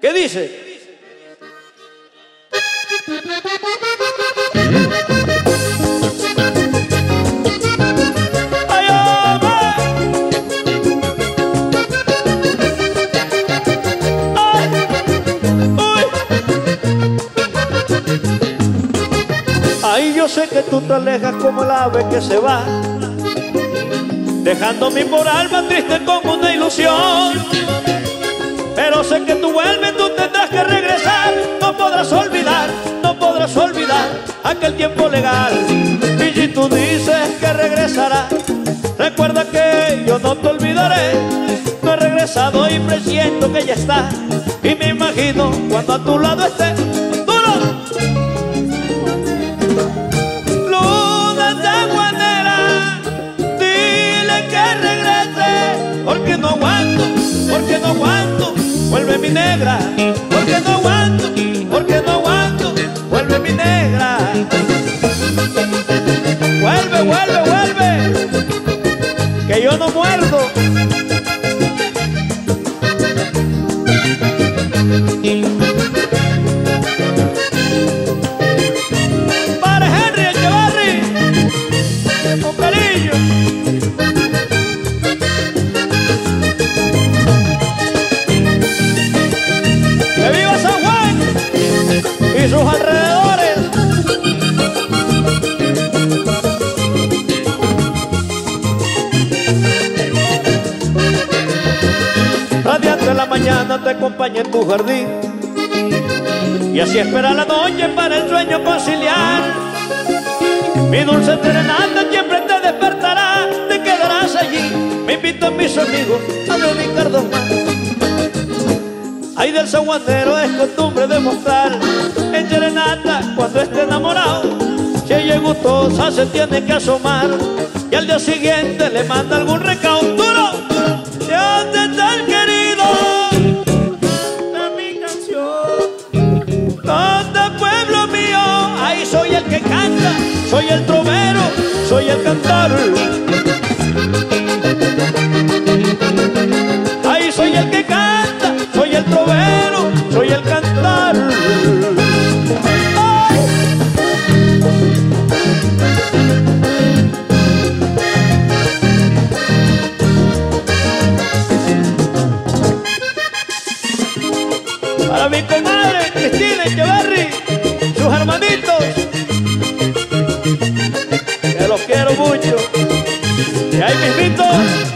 ¿Qué dice? Ay, yo sé que tú te alejas como el ave que se va, dejando mi por alma triste como una ilusión. Pero sé que podrás olvidar, no podrás olvidar aquel tiempo legal. Y si tú dices que regresarás, recuerda que yo no te olvidaré. No he regresado y presiento que ya está. Y me imagino cuando a tu lado esté. ¡Duro! Luna sanjuanera, dile que regrese, porque no aguanto, porque no aguanto, vuelve mi negra, no muerdo. Mañana te acompaña en tu jardín y así espera la noche para el sueño conciliar. Mi dulce serenata siempre te despertará, te quedarás allí. Me invito a mis amigos a dos más. Ay, del saguandero es costumbre demostrar en serenata cuando esté enamorado. Si ella gustosa, se tiene que asomar y al día siguiente le manda algún recaudo soy el trovero, soy el cantar. Ahí soy el que canta, soy el trovero, soy el cantar. Ay. Para mi comadre Cristina Echeverry, Santos.